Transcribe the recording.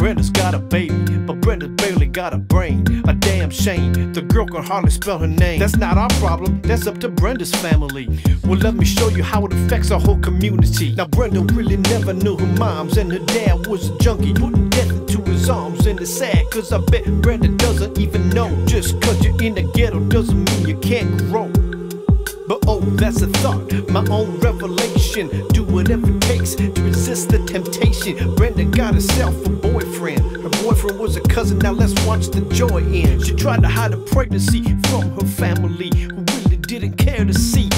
Brenda's got a baby, but Brenda barely got a brain. A damn shame. The girl can hardly spell her name. That's not our problem, that's up to Brenda's family. Well, let me show you how it affects our whole community. Now, Brenda really never knew her moms, and her dad was a junkie, putting death into his arms. And it's sad, cause I bet Brenda doesn't even know. Just cause you're in the ghetto doesn't mean you can't grow. But oh, that's a thought, my own revelation. Do whatever it takes to resist the temptation. Brenda got herself a boyfriend. Boyfriend was a cousin, now let's watch the joy in. She tried to hide a pregnancy from her family, who really didn't care to see.